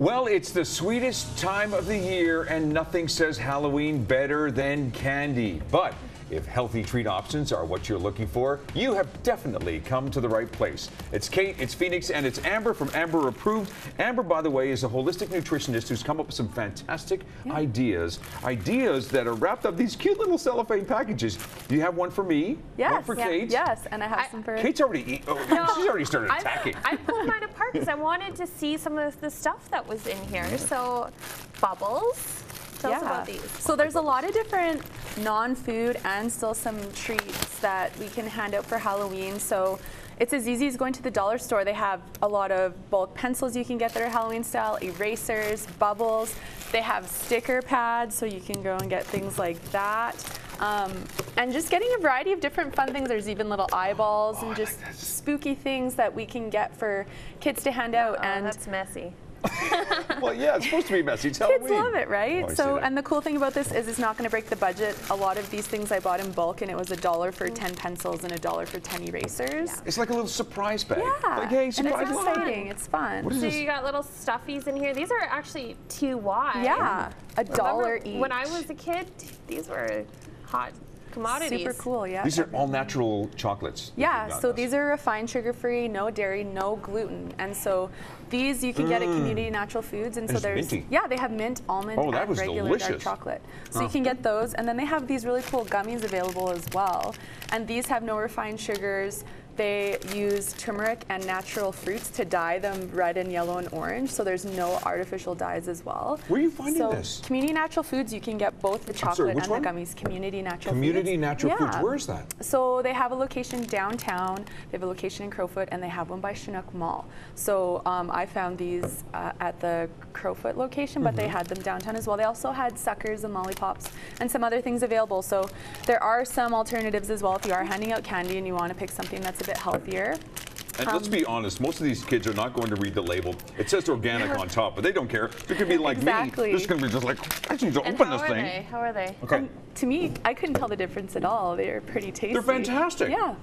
Well, it's the sweetest time of the year, and nothing says Halloween better than candy. But if healthy treat options are what you're looking for, you have definitely come to the right place. It's Kate, it's Phoenix, and it's Amber from Amber Approved. Amber, by the way, is a holistic nutritionist who's come up with some fantastic yeah. ideas. Ideas that are wrapped up these cute little cellophane packages. You have one for me, yes, one for yeah, Kate. Yes, and I have I, some for Kate's already eat, oh, no, she's already started attacking. I, I pulled mine apart because I wanted to see some of the stuff that was in here. So, bubbles. Tell yeah. us about these. So there's a lot of different non-food and still some treats that we can hand out for Halloween. So it's as easy as going to the dollar store. They have a lot of bulk pencils you can get that are Halloween style, erasers, bubbles. They have sticker pads, so you can go and get things like that. Um, and just getting a variety of different fun things. There's even little eyeballs oh, and just like spooky things that we can get for kids to hand out. Oh, and that's messy. well, yeah, it's supposed to be messy. It's Kids love it, right? Oh, so, and the cool thing about this is it's not going to break the budget. A lot of these things I bought in bulk, and it was a dollar for mm. 10 pencils and a dollar for 10 erasers. Yeah. It's like a little surprise bag. Yeah. Like, hey, surprise and it's exciting. It's fun. so this? you got little stuffies in here. These are actually TY. Yeah, a dollar each. When I was a kid, these were hot commodities. Super cool, yeah. These are all natural chocolates. Yeah, so these are refined sugar-free, no dairy, no gluten. And so these you can mm. get at mm. Community Natural Foods. And, and so there's, minty. yeah, they have mint, almond, oh, and regular delicious. dark chocolate. So oh. you can get those. And then they have these really cool gummies available as well. And these have no refined sugars, they use turmeric and natural fruits to dye them red and yellow and orange, so there's no artificial dyes as well. Where are you finding so this? Community Natural Foods, you can get both the chocolate sorry, and one? the gummies. Community Natural foods. Community Foods. Natural yeah. Foods, where is that? So they have a location downtown, they have a location in Crowfoot, and they have one by Chinook Mall. So um, I found these uh, at the Crowfoot location, but mm -hmm. they mm-hmm. had them downtown as well. They also had suckers and lollipops and some other things available. So there are some alternatives as well if you are handing out candy and you want to pick something that's a bit healthier. And um, let's be honest, most of these kids are not going to read the label. It says organic on top, but they don't care. They could be like exactly. me. They're just going to be just like, I need to open this thing. They? How are they? Okay. And to me, I couldn't tell the difference at all. They're pretty tasty. They're fantastic. Yeah.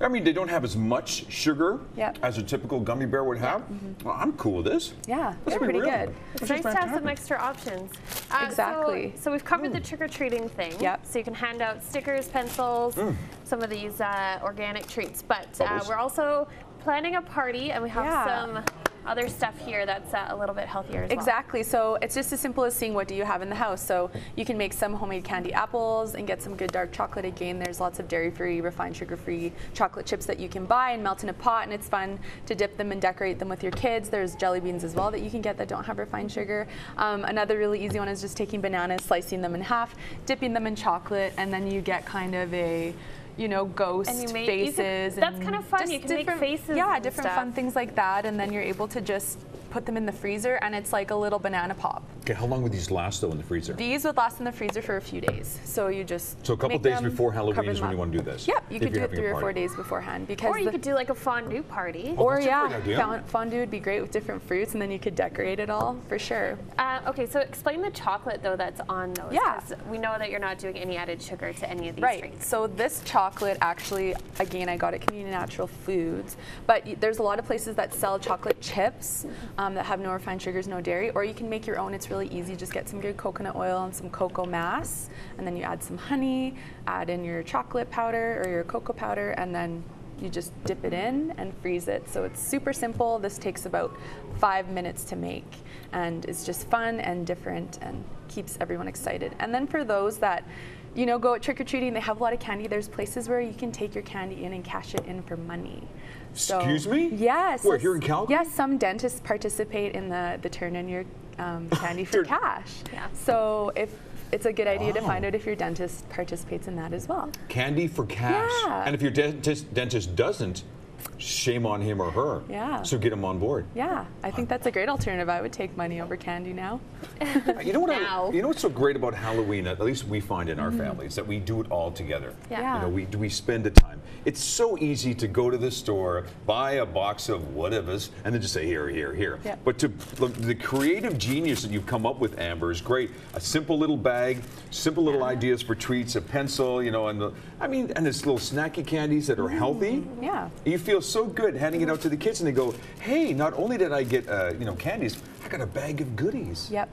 I mean, they don't have as much sugar yep. as a typical gummy bear would have. Mm -hmm. well, I'm cool with this. Yeah, they're pretty real. good. It's nice to have some extra options. Uh, exactly. So, so, we've covered mm. the trick-or-treating thing. Yep. So you can hand out stickers, pencils, mm. Some of these uh, organic treats. But uh, we're also planning a party and we have yeah. some other stuff here that's uh, a little bit healthier as well. Exactly. Well. So it's just as simple as seeing what do you have in the house. So you can make some homemade candy apples and get some good dark chocolate. Again, there's lots of dairy-free, refined sugar-free chocolate chips that you can buy and melt in a pot, and it's fun to dip them and decorate them with your kids. There's jelly beans as well that you can get that don't have refined sugar. Um, another really easy one is just taking bananas, slicing them in half, dipping them in chocolate, and then you get kind of a you know, ghost and you make, faces. You that's kind of fun. You can make faces. Yeah, different stuff. fun things like that, and then you're able to just put them in the freezer, and it's like a little banana pop. Okay, how long would these last though in the freezer? These would last in the freezer for a few days. So you just so a couple days before Halloween is when you want to do this. Yep, you could do it three or four days beforehand because. Or you could do like a fondue party. Oh, or yeah, fondue would be great with different fruits, and then you could decorate it all for sure. Uh, okay, so explain the chocolate though that's on those. Yeah, we know that you're not doing any added sugar to any of these right. treats. So this chocolate actually, again, I got it Community Natural Foods, but there's a lot of places that sell chocolate chips um, Um, that have no refined sugars, no dairy, or you can make your own. It's really easy. Just get some good coconut oil and some cocoa mass, and then you add some honey, add in your chocolate powder or your cocoa powder, and then you just dip it in and freeze it. So it's super simple. This takes about five minutes to make, and it's just fun and different and keeps everyone excited. And then for those that you know, go trick-or-treating, they have a lot of candy. There's places where you can take your candy in and cash it in for money. So, Excuse me? Yes. Where, here in Calgary? Yes, some dentists participate in the, the turn in your um, candy for cash. Yeah. So if it's a good idea wow. to find out if your dentist participates in that as well. Candy for cash. Yeah. And if your dentist, dentist doesn't, shame on him or her. Yeah. So get him on board. Yeah, I think that's a great alternative. I would take money over candy now. you know what? I, you know what's so great about Halloween? At least we find in our mm. families that we do it all together. Yeah. You know, we we spend the time. It's so easy to go to the store, buy a box of whatevers, and then just say here, here, here. Yeah. But to the creative genius that you've come up with, Amber, is great. A simple little bag, simple little ideas for treats, a pencil, you know, and the, I mean, and it's little snacky candies that are healthy. Yeah. You feel feel so good handing it out to the kids, and they go, "Hey, not only did I get uh, you know candies, I got a bag of goodies." Yep.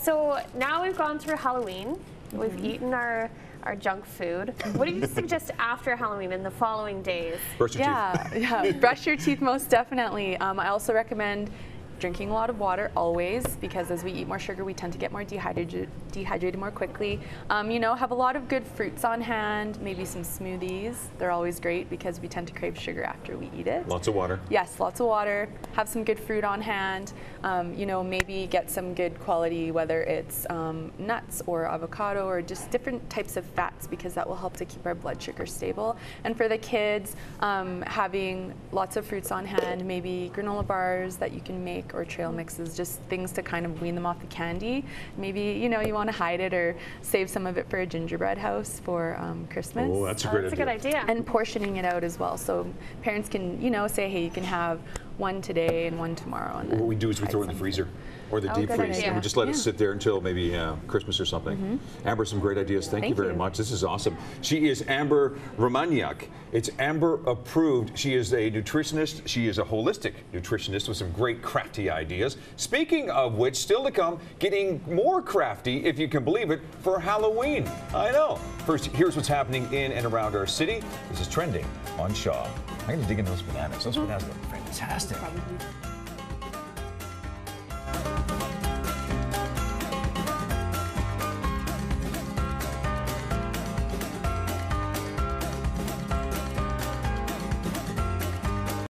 So now we've gone through Halloween. We've Mm-hmm. eaten our our junk food. What do you suggest after Halloween in the following days? Brush your teeth. Yeah, yeah. Brush your teeth most definitely. Um, I also recommend drinking a lot of water always because as we eat more sugar, we tend to get more dehydrated, dehydrated more quickly. Um, you know, have a lot of good fruits on hand, maybe some smoothies. They're always great because we tend to crave sugar after we eat it. Lots of water. Yes, lots of water. Have some good fruit on hand. Um, you know, maybe get some good quality, whether it's um, nuts or avocado or just different types of fats, because that will help to keep our blood sugar stable. And for the kids, um, having lots of fruits on hand, maybe granola bars that you can make or trail mixes, just things to kind of wean them off the candy. Maybe you know you want to hide it or save some of it for a gingerbread house for um, Christmas Oh, that's a Oh, great that's a good idea. and portioning it out as well. So parents can, you know, say, hey, you can have one today and one tomorrow. And What we do is we throw it in the freezer or the Oh, deep freeze, idea. and we just let it sit there until maybe uh, Christmas or something. Amber, some great ideas. Thank, you very you. much. This is awesome. She is Amber Romaniuk. It's Amber approved. She is a nutritionist. She is a holistic nutritionist with some great crafty ideas. Speaking of which, still to come, getting more crafty, if you can believe it, for Halloween. I know. First, here's what's happening in and around our city. This is trending on Shaw. I'm to dig into those bananas. Those mm-hmm. bananas look fantastic.